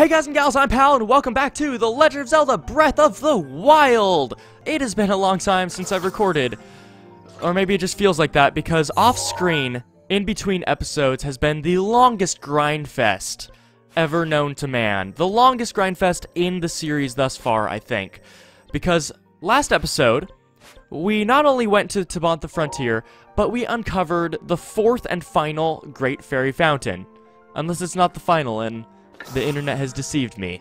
Hey guys and gals, I'm Pal, and welcome back to The Legend of Zelda Breath of the Wild! It has been a long time since I've recorded. Or maybe it just feels like that because off-screen, in between episodes, has been the longest grind fest ever known to man. The longest grind fest in the series thus far, I think. Because last episode, we not only went to Tabantha Frontier, but we uncovered the fourth and final Great Fairy Fountain. Unless it's not the final, and the internet has deceived me.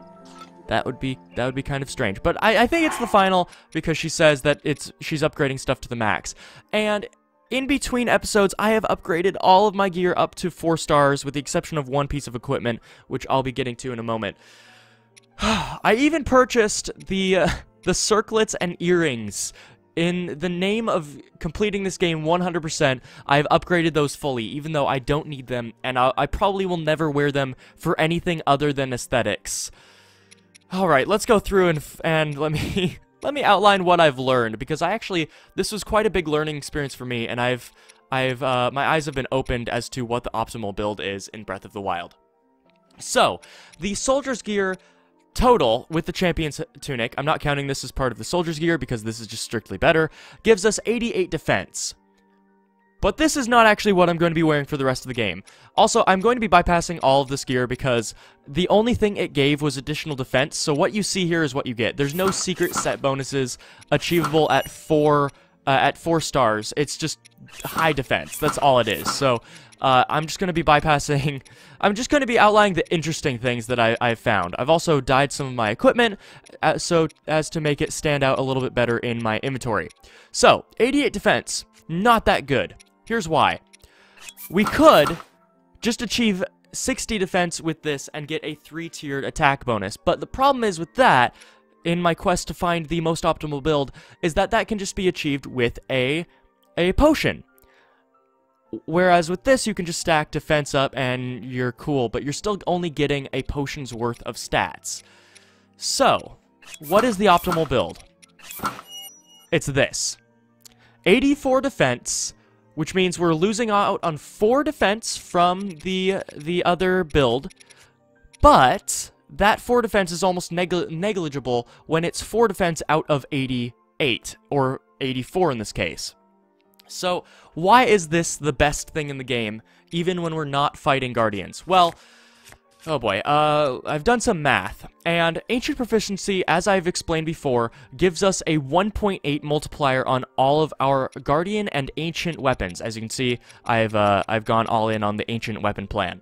That would be that would be kind of strange. But I, I think it's the final because she says that it's she's upgrading stuff to the max. And in between episodes, I have upgraded all of my gear up to 4 stars with the exception of one piece of equipment, which I'll be getting to in a moment. I even purchased the uh, the circlets and earrings in the name of completing this game 100%, I've upgraded those fully, even though I don't need them, and I, I probably will never wear them for anything other than aesthetics. Alright, let's go through and, and let me... let me outline what I've learned, because I actually... This was quite a big learning experience for me, and I've... I've, uh, my eyes have been opened as to what the optimal build is in Breath of the Wild. So, the Soldier's Gear total with the champion's tunic, I'm not counting this as part of the soldier's gear because this is just strictly better, gives us 88 defense. But this is not actually what I'm going to be wearing for the rest of the game. Also, I'm going to be bypassing all of this gear because the only thing it gave was additional defense, so what you see here is what you get. There's no secret set bonuses achievable at 4 uh, at 4 stars. It's just high defense. That's all it is. So, uh, I'm just going to be bypassing, I'm just going to be outlining the interesting things that I, I've found. I've also dyed some of my equipment uh, so as to make it stand out a little bit better in my inventory. So, 88 defense, not that good. Here's why. We could just achieve 60 defense with this and get a 3-tiered attack bonus, but the problem is with that, in my quest to find the most optimal build, is that that can just be achieved with a, a potion. Whereas with this, you can just stack defense up and you're cool, but you're still only getting a potion's worth of stats. So, what is the optimal build? It's this. 84 defense, which means we're losing out on 4 defense from the, the other build, but that 4 defense is almost negli negligible when it's 4 defense out of 88, or 84 in this case. So, why is this the best thing in the game, even when we're not fighting Guardians? Well, oh boy, uh, I've done some math, and Ancient Proficiency, as I've explained before, gives us a 1.8 multiplier on all of our Guardian and Ancient weapons. As you can see, I've, uh, I've gone all in on the Ancient weapon plan.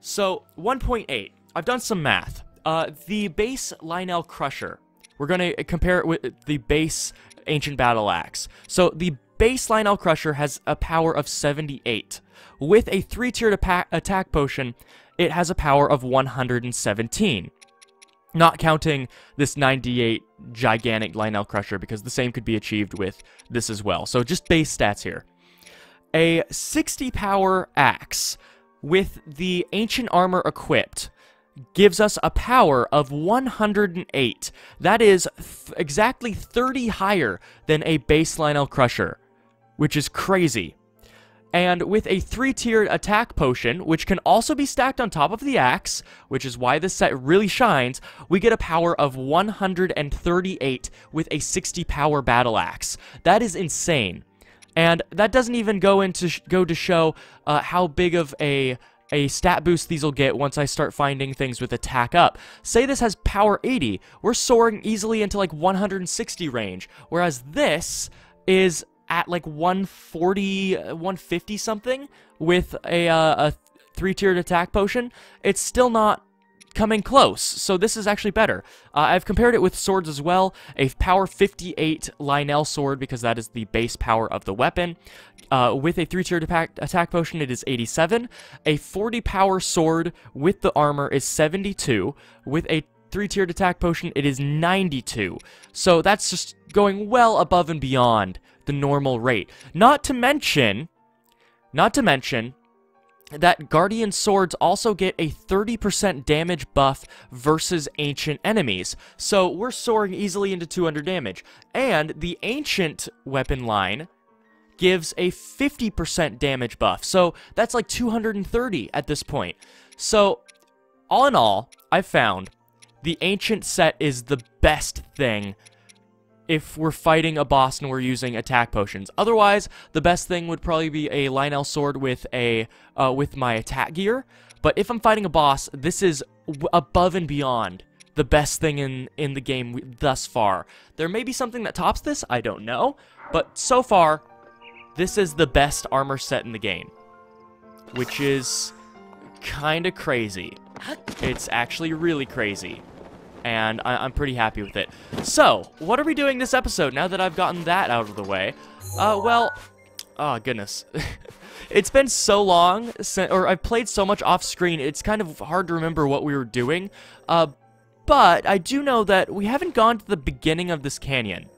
So, 1.8. I've done some math. Uh, the base Lynel Crusher, we're going to compare it with the base Ancient Battle Axe. So, the base Lynel Crusher has a power of 78. With a 3-tiered attack potion, it has a power of 117. Not counting this 98 gigantic Lynel Crusher, because the same could be achieved with this as well. So just base stats here. A 60 power axe with the ancient armor equipped gives us a power of 108. That is th exactly 30 higher than a base Lynel Crusher which is crazy. And with a 3-tiered attack potion, which can also be stacked on top of the axe, which is why this set really shines, we get a power of 138 with a 60 power battle axe. That is insane. And that doesn't even go into go to show uh, how big of a a stat boost these will get once I start finding things with attack up. Say this has power 80, we're soaring easily into like 160 range, whereas this is at like 140, 150 something with a, uh, a three-tiered attack potion, it's still not coming close, so this is actually better. Uh, I've compared it with swords as well. A power 58 Lynel sword, because that is the base power of the weapon. Uh, with a 3-tiered attack, attack potion, it is 87. A 40 power sword with the armor is 72. With a 3-tiered attack potion, it is 92. So that's just going well above and beyond the normal rate. Not to mention, not to mention, that Guardian Swords also get a 30% damage buff versus Ancient enemies. So we're soaring easily into 200 damage. And the Ancient weapon line gives a 50% damage buff. So that's like 230 at this point. So all in all, I found the ancient set is the best thing if we're fighting a boss and we're using attack potions. Otherwise, the best thing would probably be a Lynel sword with a uh, with my attack gear. But if I'm fighting a boss, this is above and beyond the best thing in in the game thus far. There may be something that tops this, I don't know, but so far, this is the best armor set in the game, which is kind of crazy. It's actually really crazy and I am pretty happy with it. So, what are we doing this episode now that I've gotten that out of the way? Uh, well, oh goodness. it's been so long, since, or I've played so much off screen, it's kind of hard to remember what we were doing. Uh, but I do know that we haven't gone to the beginning of this canyon.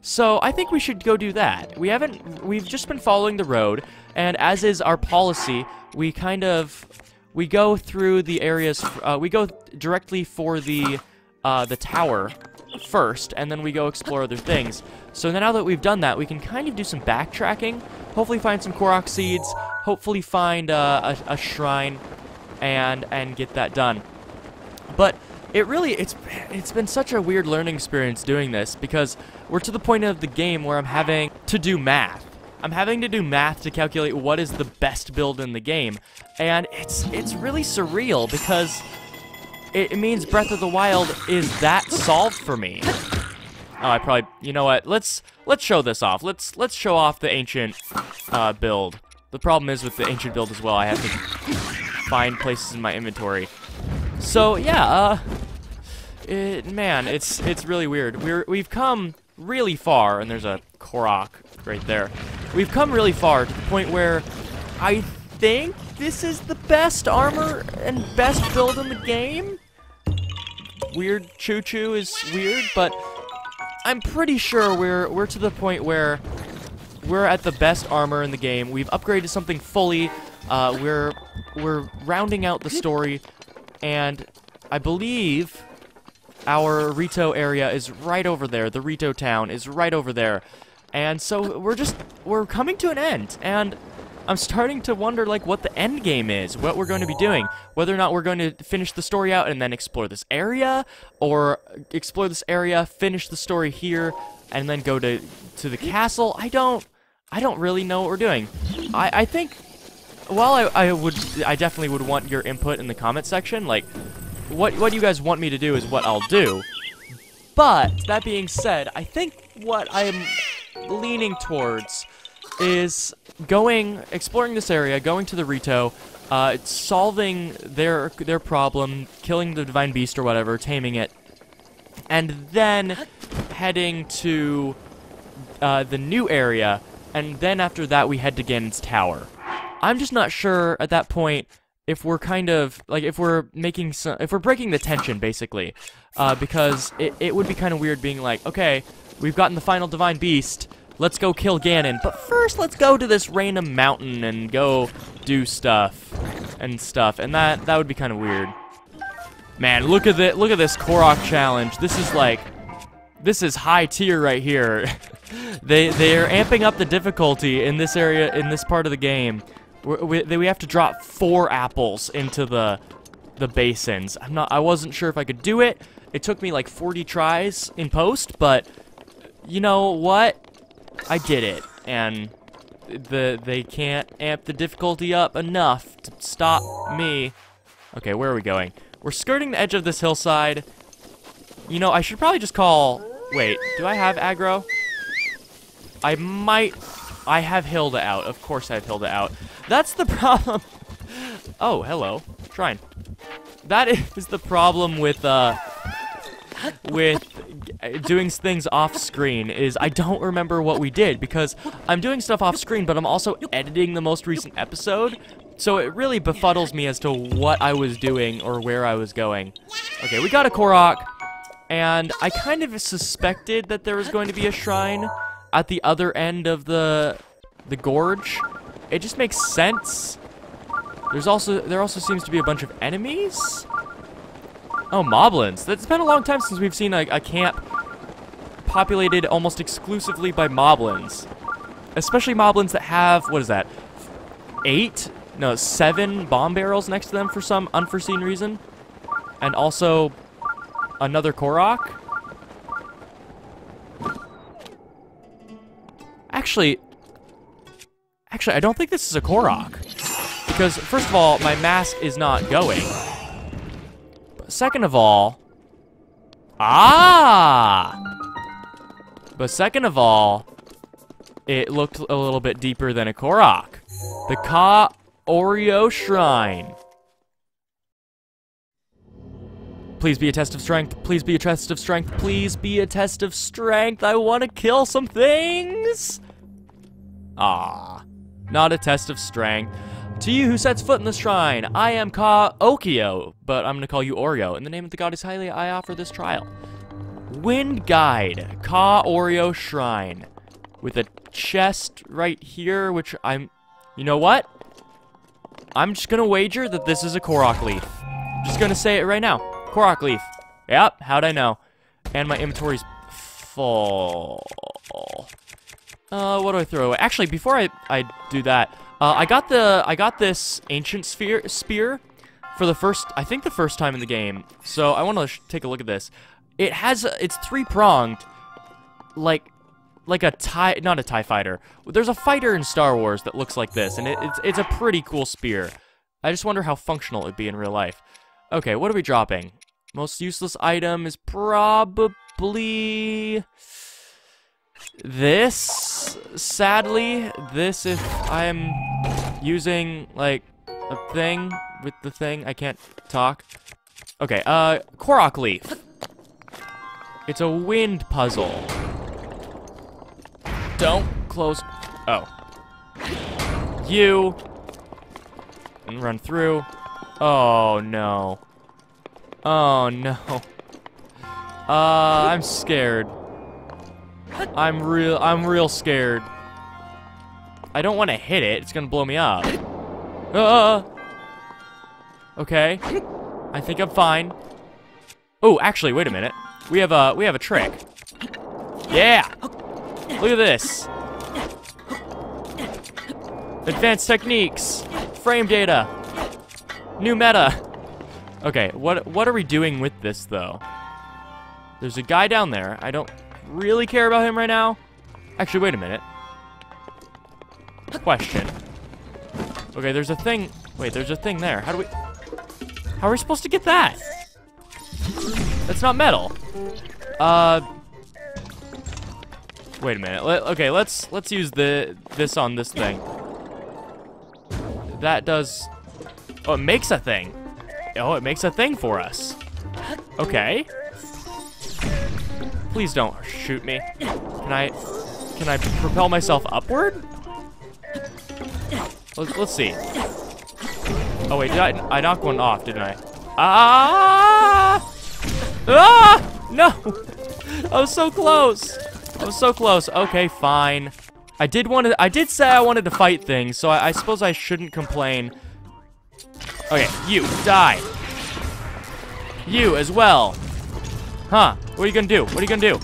So I think we should go do that. We haven't, we've just been following the road, and as is our policy, we kind of, we go through the areas, uh, we go directly for the uh, the tower first, and then we go explore other things. So now that we've done that, we can kind of do some backtracking, hopefully find some Korok seeds, hopefully find uh, a, a shrine, and and get that done. But it really, it's it's been such a weird learning experience doing this, because we're to the point of the game where I'm having to do math. I'm having to do math to calculate what is the best build in the game, and it's it's really surreal because it, means Breath of the Wild is that solved for me. Oh, I probably, you know what? Let's let's show this off. Let's let's show off the ancient uh, build. The problem is with the ancient build as well. I have to find places in my inventory. So yeah, uh, it, man, it's it's really weird. We're we've come really far, and there's a Korok right there. We've come really far to the point where I think this is the best armor and best build in the game weird Choo Choo is weird, but I'm pretty sure we're we're to the point where we're at the best armor in the game. We've upgraded something fully. Uh, we're we're rounding out the story, and I believe our Rito area is right over there. The Rito town is right over there, and so we're just we're coming to an end, and I'm starting to wonder like what the end game is, what we're going to be doing, whether or not we're going to finish the story out and then explore this area, or explore this area, finish the story here, and then go to to the castle. I don't, I don't really know what we're doing. I I think, while I I would I definitely would want your input in the comment section, like what what you guys want me to do is what I'll do. But that being said, I think what I'm leaning towards is going, exploring this area, going to the Rito, uh, solving their their problem, killing the Divine Beast or whatever, taming it, and then heading to uh, the new area, and then after that we head to Ganon's Tower. I'm just not sure at that point if we're kind of like if we're making some if we're breaking the tension basically uh, because it, it would be kind of weird being like okay we've gotten the final divine beast Let's go kill Ganon. But first, let's go to this random mountain and go do stuff and stuff. And that that would be kind of weird. Man, look at this. Look at this Korok challenge. This is like, this is high tier right here. they they are amping up the difficulty in this area in this part of the game. We, we, we have to drop four apples into the the basins. I'm not. I wasn't sure if I could do it. It took me like 40 tries in post, but you know what? I did it, and the they can't amp the difficulty up enough to stop me. Okay, where are we going? We're skirting the edge of this hillside. You know, I should probably just call... Wait, do I have aggro? I might... I have Hilda out. Of course I have Hilda out. That's the problem. oh, hello. Shrine. That is the problem with, uh... With doing things off screen is I don't remember what we did because I'm doing stuff off screen, but I'm also editing the most recent episode. So it really befuddles me as to what I was doing or where I was going. Okay, we got a Korok, and I kind of suspected that there was going to be a shrine at the other end of the the gorge. It just makes sense. There's also there also seems to be a bunch of enemies. Oh, moblins. It's been a long time since we've seen a, a camp populated almost exclusively by moblins. Especially moblins that have, what is that, eight? No, seven bomb barrels next to them for some unforeseen reason. and also another Korok. Actually, actually, I don't think this is a Korok. Because, first of all, my mask is not going. Second of all... Ah! But second of all, it looked a little bit deeper than a Korok. The Ka Oreo Shrine. Please be a test of strength. Please be a test of strength. Please be a test of strength. I want to kill some things. Ah, not a test of strength. To you who sets foot in the shrine, I am Kah Okeo, but I'm to call you Oreo. In the name of the goddess Hylia, I offer this trial. Wind Guide, Ka Oreo Shrine. With a chest right here, which I'm... You know what? I'm just gonna wager that this is a Korok leaf. Just gonna say it right now. Korok leaf. Yep, how'd I know? And my inventory's full. Uh, what do I throw away? Actually, before I, I do that, uh, I got the I got this ancient sphere spear for the first I think the first time in the game. So I want to take a look at this. It has it's three pronged, like like a tie not a tie fighter. There's a fighter in Star Wars that looks like this, and it, it's it's a pretty cool spear. I just wonder how functional it would be in real life. Okay, what are we dropping? Most useless item is probably this. Sadly, this if I am using like a thing with the thing, I can't talk. Okay, uh, Korok leaf. It's a wind puzzle. Don't close. Oh. You. And run through. Oh, no. Oh, no. Uh, I'm scared. I'm real, I'm real scared. I don't want to hit it. It's going to blow me up. Uh, okay. I think I'm fine. Oh, actually, wait a minute. We have a, we have a trick. Yeah. Look at this. Advanced techniques. Frame data. New meta. Okay, what what are we doing with this though? There's a guy down there. I don't really care about him right now. Actually, wait a minute. Question. Okay, there's a thing. Wait, there's a thing there. How do we... How are we supposed to get that? That's not metal. Uh... Wait a minute. Let, okay, let's let's use the this on this thing. That does... Oh, it makes a thing. Oh, it makes a thing for us. Okay. Please don't shoot me. Can I... Can I propel myself upward? Let's, let's see. Oh, wait, did I... I knocked one off, didn't I? Ah! Ah! No! I was so close. I was so close. Okay, fine. I did want to... I did say I wanted to fight things, so I, I suppose I shouldn't complain. Okay, you, die. You as well. Huh, what are you gonna do? What are you gonna do?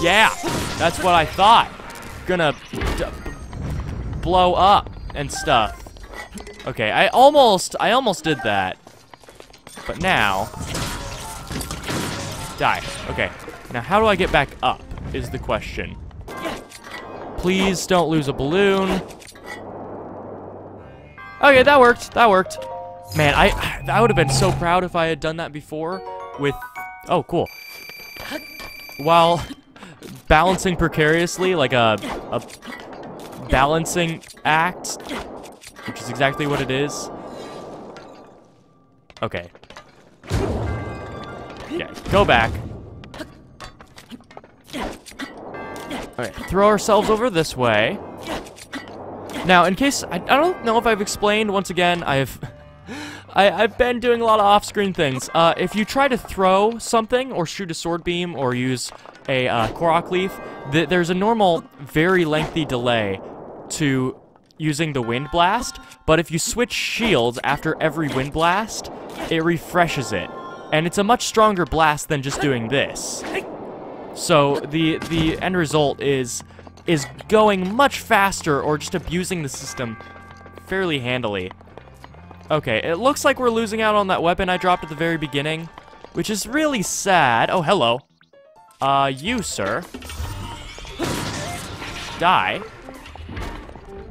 Yeah, that's what I thought. Gonna blow up and stuff. Okay, I almost, I almost did that. But now, die. Okay, now how do I get back up is the question. Please don't lose a balloon. Okay, that worked. That worked. Man, I I would have been so proud if I had done that before with... Oh, cool. While balancing precariously, like a, a balancing act, which is exactly what it is. Okay. Yeah, go back. Alright, throw ourselves over this way. Now, in case, I, I don't know if I've explained, once again, I've... I, have been doing a lot of off-screen things. Uh, if you try to throw something, or shoot a sword beam, or use a uh, Korok leaf, th there's a normal, very lengthy delay to using the wind blast, but if you switch shields after every wind blast, it refreshes it. And it's a much stronger blast than just doing this. So the the end result is is going much faster or just abusing the system fairly handily. Okay, it looks like we're losing out on that weapon I dropped at the very beginning, which is really sad. Oh, hello. Uh, you, sir. Die.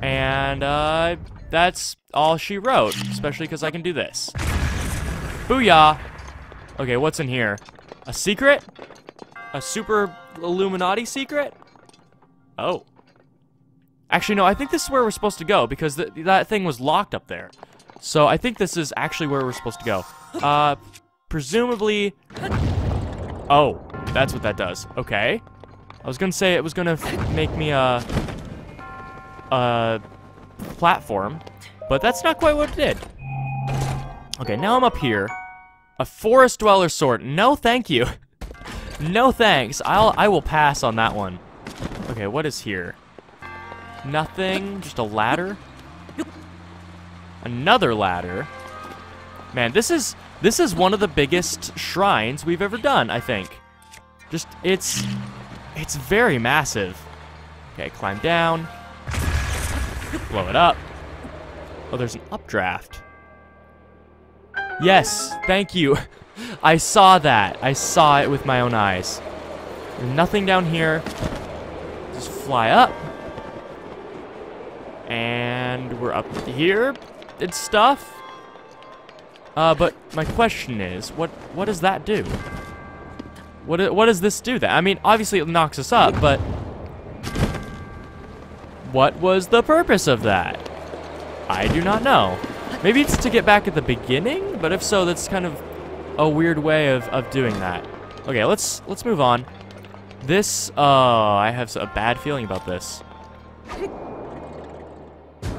And, uh, that's all she wrote, especially because I can do this. Booyah! Okay, what's in here? A secret? A super Illuminati secret? Oh. Actually, no, I think this is where we're supposed to go, because th that thing was locked up there. So I think this is actually where we're supposed to go. Uh, presumably... Oh, that's what that does. Okay. I was gonna say it was gonna make me a... a platform, but that's not quite what it did. Okay, now I'm up here. A forest dweller sword. No, thank you. no thanks. I'll I will pass on that one. Okay, what is here? Nothing. Just a ladder. Another ladder. Man, this is this is one of the biggest shrines we've ever done, I think. Just it's it's very massive. Okay, climb down. Blow it up. Oh, there's an updraft. Yes, thank you. I saw that. I saw it with my own eyes. There's nothing down here. Just fly up. And we're up here and stuff. Uh, but my question is, what what does that do? What what does this do? That I mean, obviously it knocks us up, but what was the purpose of that? I do not know. Maybe it's to get back at the beginning, but if so, that's kind of a weird way of, of doing that. Okay, let's let's move on. This, oh, I have a bad feeling about this.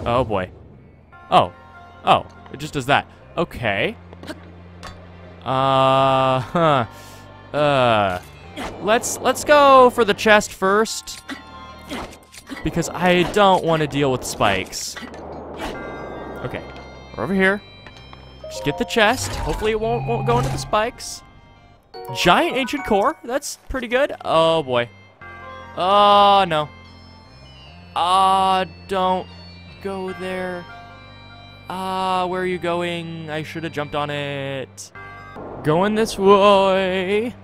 Oh boy. Oh, oh, it just does that. Okay. Uh, huh. Uh, let's let's go for the chest first because I don't want to deal with spikes. Okay, we're over here. Just get the chest. Hopefully it won't, won't go into the spikes. Giant ancient core. That's pretty good. Oh, boy. Oh, no. Ah, uh, don't go there. Ah, uh, where are you going? I should have jumped on it. Going this way.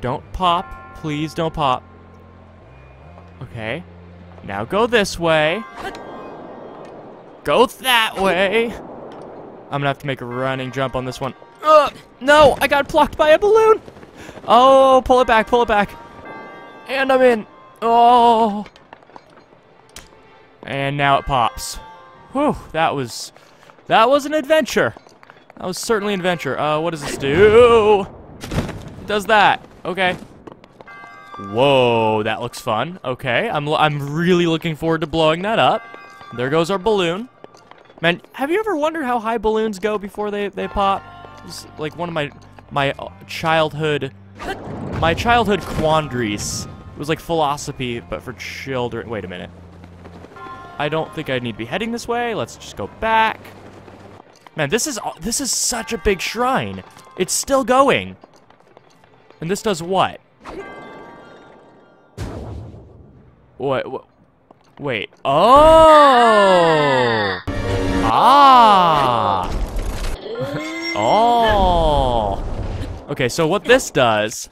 Don't pop. Please don't pop. Okay. Now go this way. Go that way. I'm gonna have to make a running jump on this one. Ugh, no, I got plucked by a balloon. Oh, pull it back, pull it back. And I'm in. Oh. And now it pops. Whew, that was, that was an adventure. That was certainly an adventure. Uh, what does this do? It does that. Okay. Whoa, that looks fun. Okay, I'm, I'm really looking forward to blowing that up. There goes our balloon. Man, have you ever wondered how high balloons go before they, they pop? It's like one of my my uh, childhood my childhood quandaries. It was like philosophy, but for children. Wait a minute. I don't think I need to be heading this way. Let's just go back. Man, this is this is such a big shrine. It's still going. And this does what? What? what wait. Oh! Ah! oh! Okay, so what this does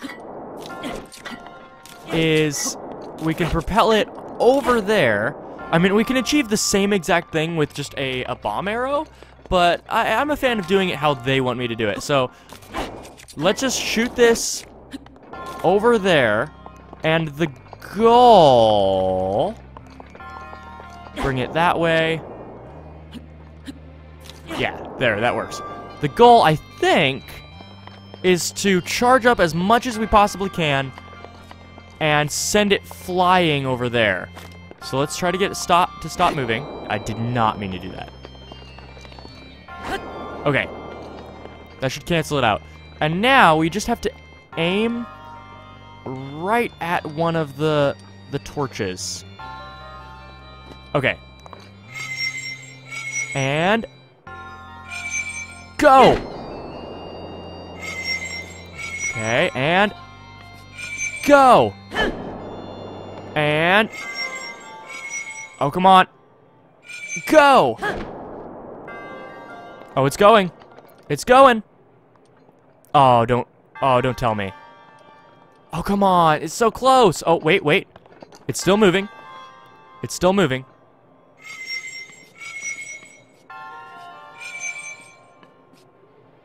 is we can propel it over there. I mean, we can achieve the same exact thing with just a, a bomb arrow, but I, I'm a fan of doing it how they want me to do it. So let's just shoot this over there, and the goal... Bring it that way. Yeah, there, that works. The goal, I think, is to charge up as much as we possibly can and send it flying over there. So let's try to get it stop to stop moving. I did not mean to do that. Okay. That should cancel it out. And now we just have to aim right at one of the the torches. Okay. And go! Okay, and go! And Oh, come on. Go! Oh, it's going. It's going. Oh, don't. Oh, don't tell me. Oh, come on. It's so close. Oh, wait, wait. It's still moving. It's still moving.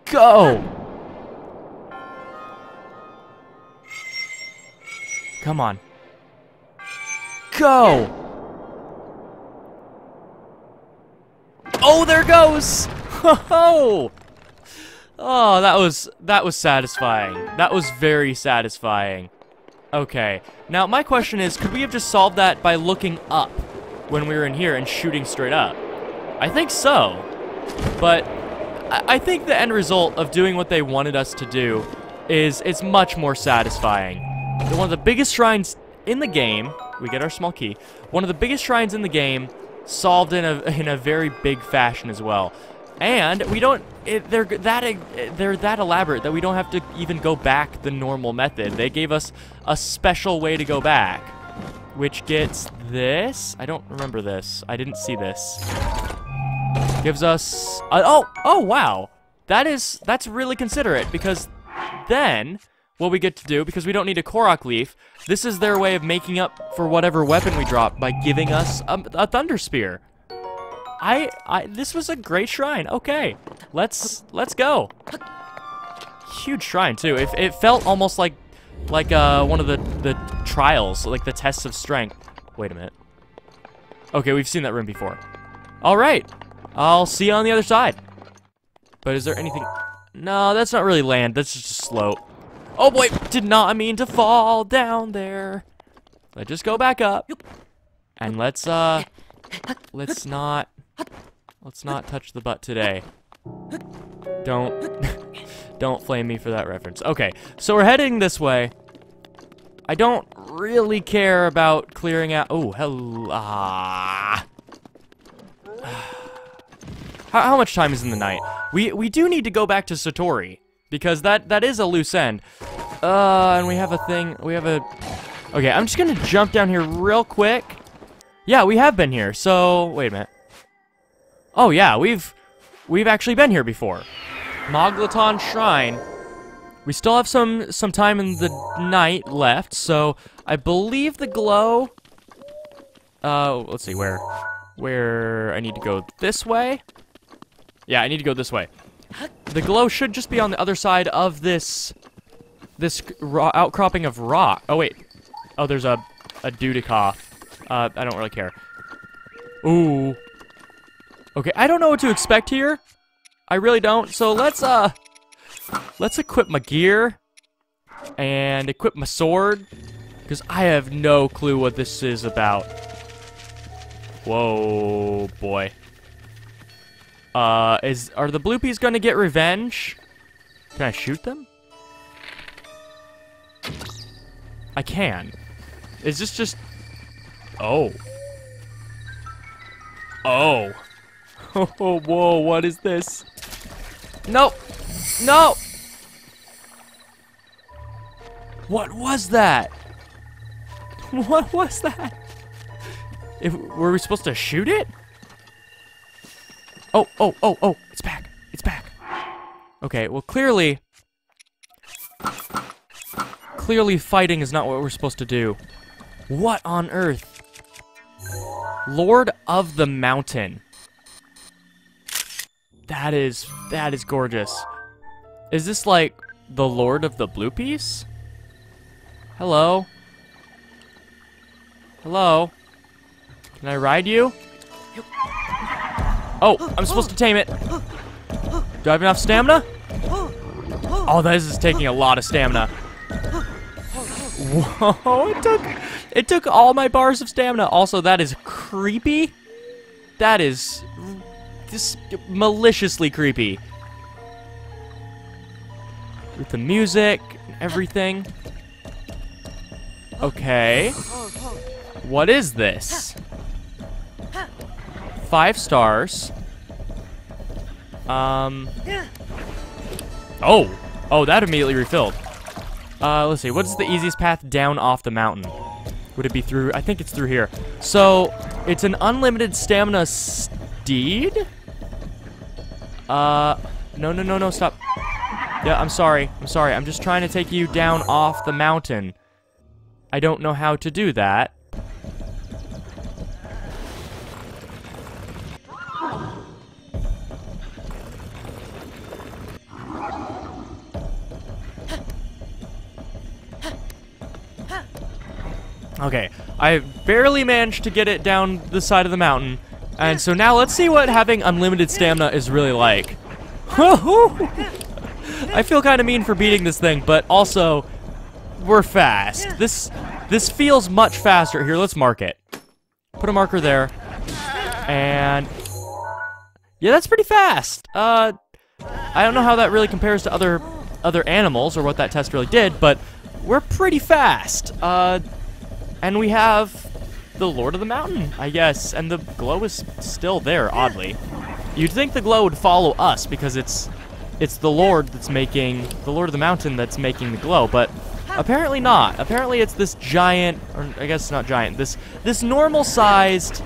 Go! Come on. Go! Oh, there goes! Oh! Oh, that was that was satisfying. That was very satisfying. Okay. Now, my question is, could we have just solved that by looking up when we were in here and shooting straight up? I think so. But I, I think the end result of doing what they wanted us to do is it's much more satisfying. One of the biggest shrines in the game, we get our small key, one of the biggest shrines in the game solved in a, in a very big fashion as well. And we don't, it, they're that they're that elaborate that we don't have to even go back the normal method. They gave us a special way to go back, which gets this. I don't remember this. I didn't see this. Gives us, uh, oh, oh, wow. That is, that's really considerate because then what we get to do, because we don't need a Korok leaf, this is their way of making up for whatever weapon we drop by giving us a, a Thunder Spear. I, I, this was a great shrine. Okay, let's, let's go. Huge shrine too. It, it felt almost like, like uh, one of the, the trials, like the tests of strength. Wait a minute. Okay, we've seen that room before. All right, I'll see you on the other side. But is there anything? No, that's not really land. That's just a slope. Oh boy, did not mean to fall down there. Let's just go back up. And let's, uh, let's not Let's not touch the butt today. Don't, don't flame me for that reference. Okay, so we're heading this way. I don't really care about clearing out. Oh, hello. Ah. How, how, much time is in the night? We we do need to go back to Satori because that that is a loose end. Uh, and we have a thing. We have a. Okay, I'm just gonna jump down here real quick. Yeah, we have been here. So wait a minute. Oh yeah, we've we've actually been here before. Mogg Latan Shrine. We still have some some time in the night left, so I believe the glow. Uh, let's see where where I need to go this way. Yeah, I need to go this way. The glow should just be on the other side of this this outcropping of rock. Oh wait. Oh, there's a a Dudikoff. Uh, I don't really care. Ooh. Okay, I don't know what to expect here. I really don't. So let's uh let's equip my gear and equip my sword because I have no clue what this is about. Whoa, boy. Uh, is are the Blupees gonna get revenge? Can I shoot them? I can. Is this just... Oh. Oh. Oh, whoa, what is this? No! No! What was that? What was that? If, were we supposed to shoot it? Oh, oh, oh, oh, it's back. It's back. Okay, well, clearly... Clearly fighting is not what we're supposed to do. What on earth? Lord of the Mountain. That is, that is gorgeous. Is this like the Lord of the Blupees? Hello? Hello? Can I ride you? Oh, I'm supposed to tame it. Do I have enough stamina? Oh, this is taking a lot of stamina. Whoa, it took, it took all my bars of stamina. Also, that is creepy. That is this maliciously creepy. With the music, and everything. Okay. What is this? Five stars. Um. Oh. Oh, that immediately refilled. Uh, let's see. What's the easiest path down off the mountain? Would it be through? I think it's through here. So, it's an unlimited stamina steed? Uh, no, no, no, no, stop. Yeah, I'm sorry. I'm sorry. I'm just trying to take you down off the mountain. I don't know how to do that. Okay, I barely managed to get it down the side of the mountain. And so now let's see what having unlimited stamina is really like. I feel kind of mean for beating this thing, but also, we're fast. This this feels much faster. Here, let's mark it. Put a marker there. And... Yeah, that's pretty fast. Uh, I don't know how that really compares to other other animals or what that test really did, but we're pretty fast. Uh, and we have the Lord of the Mountain, I guess, and the glow is still there, oddly. You'd think the glow would follow us because it's it's the Lord that's making the Lord of the Mountain that's making the glow, but apparently not. Apparently it's this giant, or I guess not giant, this this normal-sized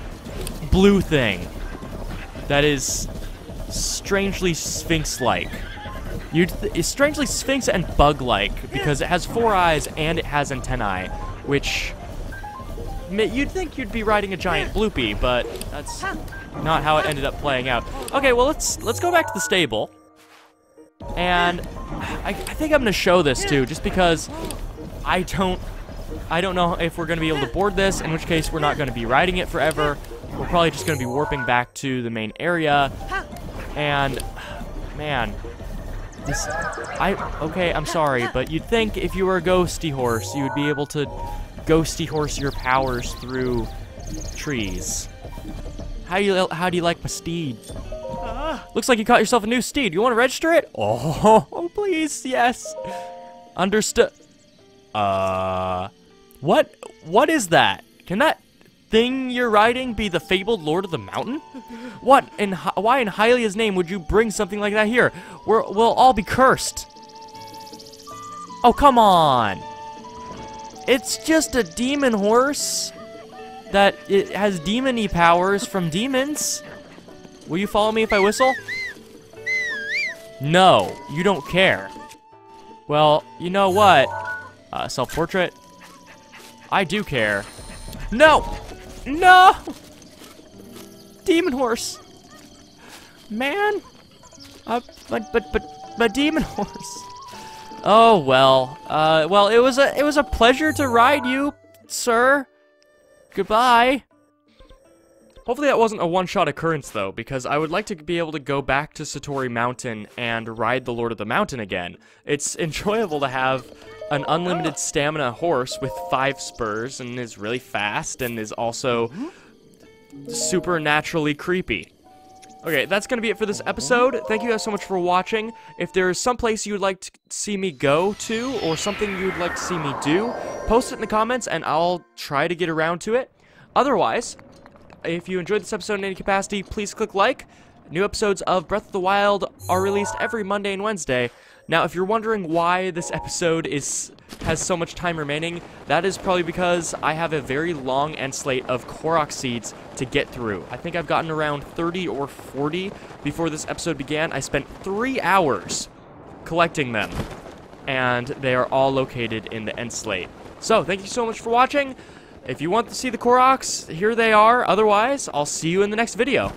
blue thing that is strangely Sphinx-like. You'd strangely Sphinx and bug-like because it has four eyes and it has antennae, which you'd think you'd be riding a giant blupee, but that's not how it ended up playing out. Okay, well let's let's go back to the stable. And I, I think I'm gonna show this too, just because I don't I don't know if we're gonna be able to board this, in which case we're not gonna be riding it forever. We're probably just gonna be warping back to the main area. And man, this I okay, I'm sorry, but you'd think if you were a ghosty horse, you would be able to ghosty horse your powers through trees. How do you how do you like my steed? Looks like you caught yourself a new steed. You want to register it? Oh, please, yes. Understood. Uh, what? What is that? Can that thing you're riding be the fabled Lord of the Mountain? What? And why in Hylia's name would you bring something like that here? We're, we'll all be cursed. Oh, come on. It's just a demon horse that it has demony powers from demons. Will you follow me if I whistle? No, you don't care. Well, you know what? Uh, self-portrait. I do care. No! No! Demon horse. Man. Uh, but, but, but, but demon horse. Oh, well. Uh, well, it was a, it was a pleasure to ride you, sir. Goodbye. Hopefully that wasn't a one-shot occurrence, though, because I would like to be able to go back to Satori Mountain and ride the Lord of the Mountain again. It's enjoyable to have an unlimited stamina horse with five spurs and is really fast and is also supernaturally creepy. Okay, that's going to be it for this episode. Thank you guys so much for watching. If there's some place you would like to see me go to or something you would like to see me do, post it in the comments and I'll try to get around to it. Otherwise, if you enjoyed this episode in any capacity, please click like. New episodes of Breath of the Wild are released every Monday and Wednesday. Now, if you're wondering why this episode is has so much time remaining, that is probably because I have a very long end slate of Korok seeds to get through. I think I've gotten around 30 or 40 before this episode began. I spent three hours collecting them, and they are all located in the end slate. So, thank you so much for watching. If you want to see the Koroks, here they are. Otherwise, I'll see you in the next video.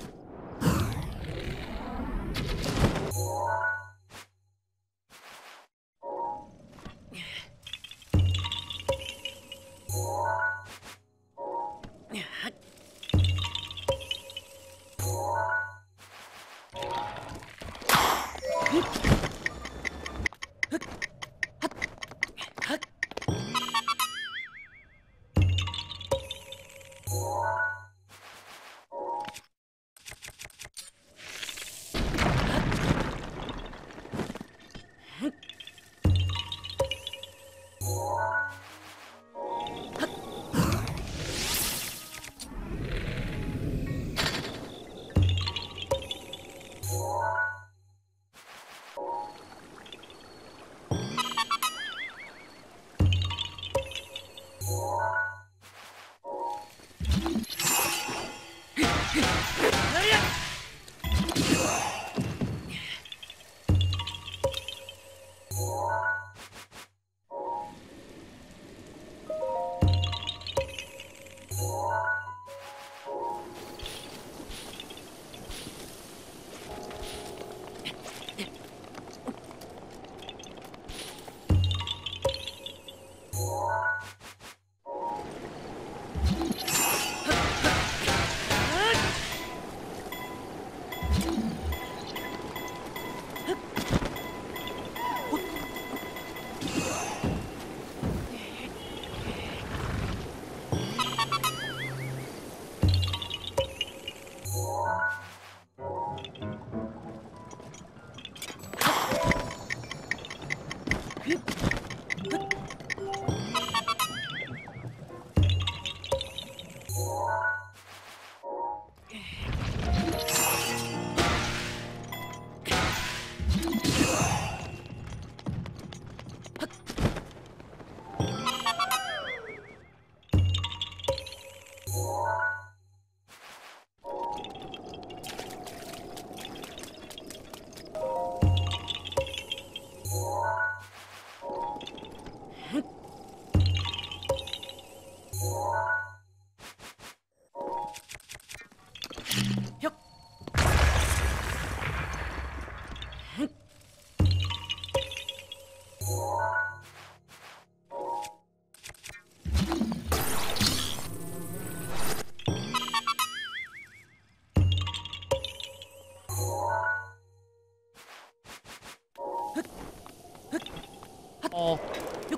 All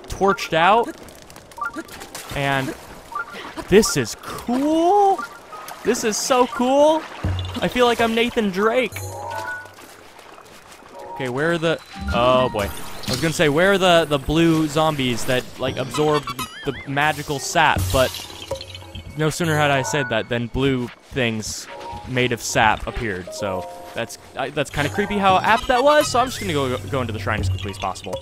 torched out. And this is cool. This is so cool. I feel like I'm Nathan Drake. Okay, where are the... Oh, boy. I was gonna say, where are the, the blue zombies that, like, absorbed the, the magical sap, but no sooner had I said that than blue things made of sap appeared, so that's that's kind of creepy how apt that was, so I'm just gonna go, go into the shrine as quickly as possible.